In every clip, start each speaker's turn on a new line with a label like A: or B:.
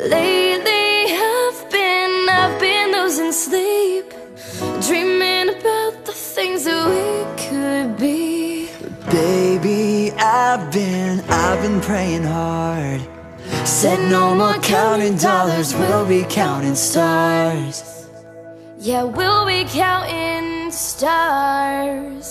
A: Lately I've been, I've been losing sleep Dreaming about the things that we could be.
B: Baby, I've been, I've been praying hard. Said no more counting dollars, we'll be counting stars.
A: Yeah, we'll be counting stars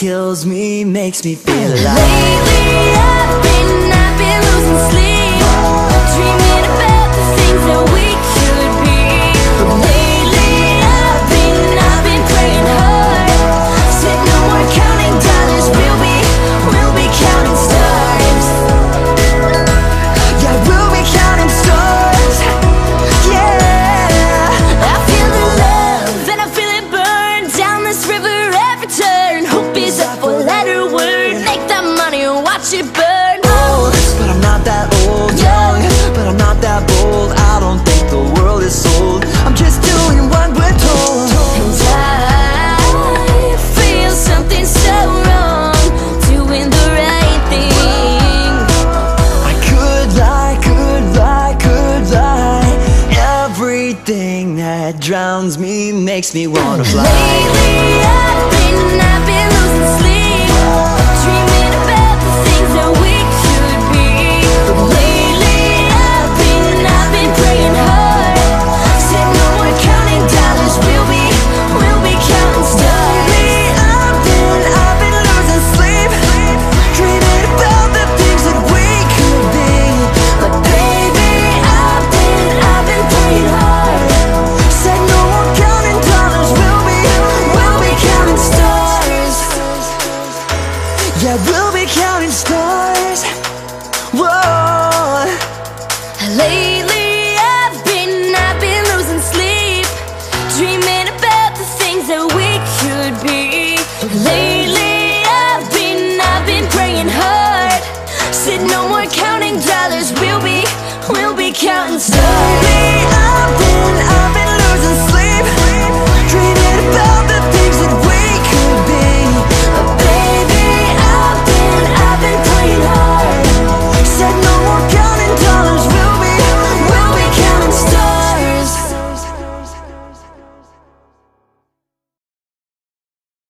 B: kills me makes me feel alive
A: Lately
B: not that old Young, but I'm not that bold. I don't think the world is sold. I'm just doing what we're told.
A: And I feel something so wrong Doing the right thing.
B: I could lie, could lie, could lie. Everything that drowns me makes me wanna fly. Lately
A: I
B: Yeah, we'll be counting stars. Whoa.
A: Lately I've been, I've been losing sleep. Dreaming about the things that we could be. Lately I've been, I've been praying hard. Said no more counting dollars. We'll be, we'll be counting stars.